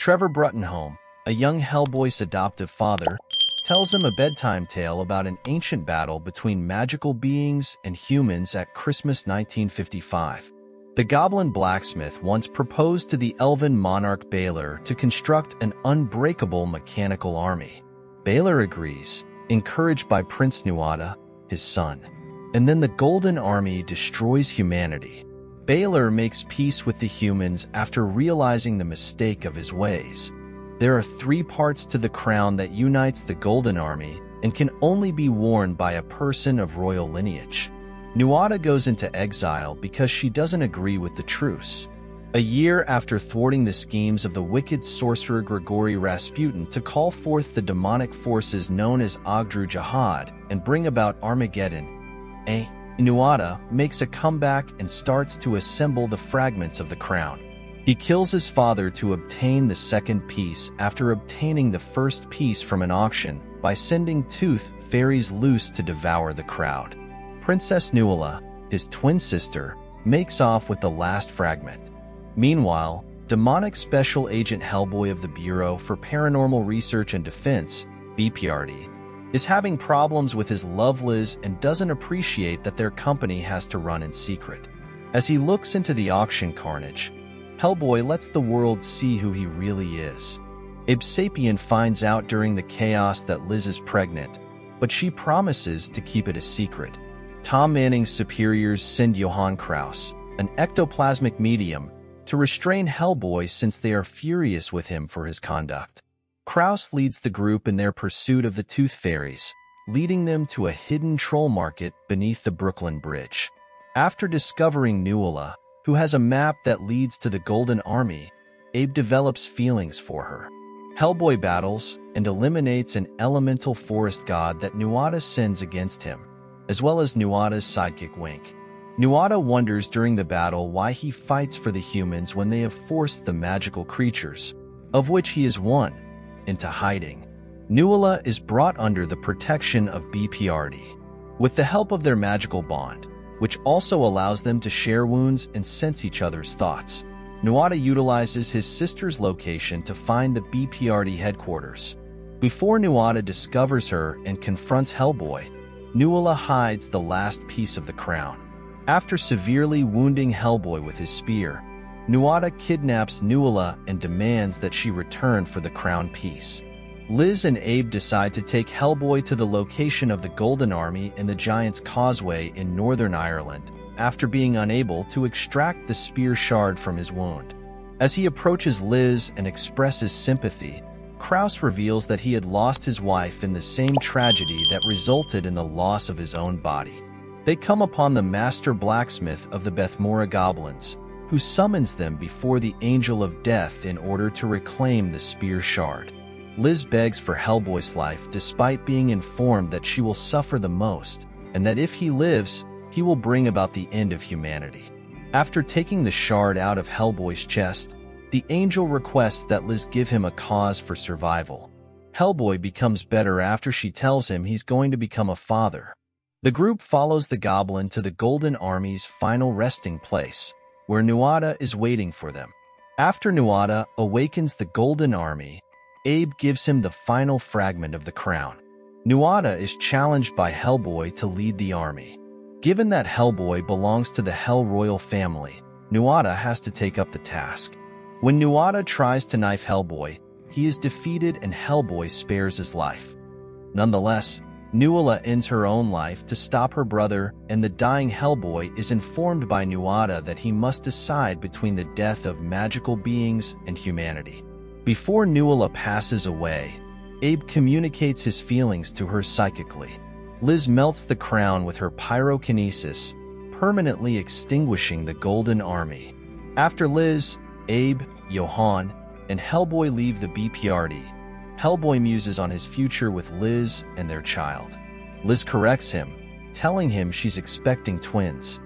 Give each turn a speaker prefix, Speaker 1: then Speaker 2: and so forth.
Speaker 1: Trevor Bruttenholm, a young Hellboy's adoptive father, tells him a bedtime tale about an ancient battle between magical beings and humans at Christmas 1955. The goblin blacksmith once proposed to the elven monarch Balor to construct an unbreakable mechanical army. Balor agrees, encouraged by Prince Nuada, his son. And then the Golden Army destroys humanity. Balor makes peace with the humans after realizing the mistake of his ways. There are three parts to the crown that unites the Golden Army and can only be worn by a person of royal lineage. Nuada goes into exile because she doesn't agree with the truce. A year after thwarting the schemes of the wicked sorcerer Grigori Rasputin to call forth the demonic forces known as Ogdru Jihad and bring about Armageddon, A. Nuada makes a comeback and starts to assemble the fragments of the crown. He kills his father to obtain the second piece after obtaining the first piece from an auction by sending Tooth fairies loose to devour the crowd. Princess Nuala, his twin sister, makes off with the last fragment. Meanwhile, demonic special agent Hellboy of the Bureau for Paranormal Research and Defense, BPRD, is having problems with his love Liz and doesn't appreciate that their company has to run in secret. As he looks into the auction carnage, Hellboy lets the world see who he really is. Abe Sapien finds out during the chaos that Liz is pregnant, but she promises to keep it a secret. Tom Manning's superiors send Johann Kraus, an ectoplasmic medium, to restrain Hellboy since they are furious with him for his conduct. Kraus leads the group in their pursuit of the Tooth Fairies, leading them to a hidden troll market beneath the Brooklyn Bridge. After discovering Nuala, who has a map that leads to the Golden Army, Abe develops feelings for her. Hellboy battles and eliminates an elemental forest god that Nuada sends against him as well as Nuada's sidekick Wink. Nuada wonders during the battle why he fights for the humans when they have forced the magical creatures, of which he is one, into hiding. Nuala is brought under the protection of BPRD. With the help of their magical bond, which also allows them to share wounds and sense each other's thoughts, Nuada utilizes his sister's location to find the BPRD headquarters. Before Nuada discovers her and confronts Hellboy, Nuala hides the last piece of the crown. After severely wounding Hellboy with his spear, Nuada kidnaps Nuala and demands that she return for the crown piece. Liz and Abe decide to take Hellboy to the location of the Golden Army in the Giant's Causeway in Northern Ireland after being unable to extract the spear shard from his wound. As he approaches Liz and expresses sympathy, Kraus reveals that he had lost his wife in the same tragedy that resulted in the loss of his own body. They come upon the master blacksmith of the Bethmoora goblins, who summons them before the angel of death in order to reclaim the spear shard. Liz begs for Hellboy's life despite being informed that she will suffer the most, and that if he lives, he will bring about the end of humanity. After taking the shard out of Hellboy's chest, the angel requests that Liz give him a cause for survival. Hellboy becomes better after she tells him he's going to become a father. The group follows the goblin to the Golden Army's final resting place, where Nuada is waiting for them. After Nuada awakens the Golden Army, Abe gives him the final fragment of the crown. Nuada is challenged by Hellboy to lead the army. Given that Hellboy belongs to the Hell Royal family, Nuada has to take up the task. When Nuada tries to knife Hellboy, he is defeated and Hellboy spares his life. Nonetheless, Nuala ends her own life to stop her brother, and the dying Hellboy is informed by Nuada that he must decide between the death of magical beings and humanity. Before Nuala passes away, Abe communicates his feelings to her psychically. Liz melts the crown with her pyrokinesis, permanently extinguishing the Golden Army. After Liz, Abe, Johann, and Hellboy leave the BPRD. Hellboy muses on his future with Liz and their child. Liz corrects him, telling him she's expecting twins.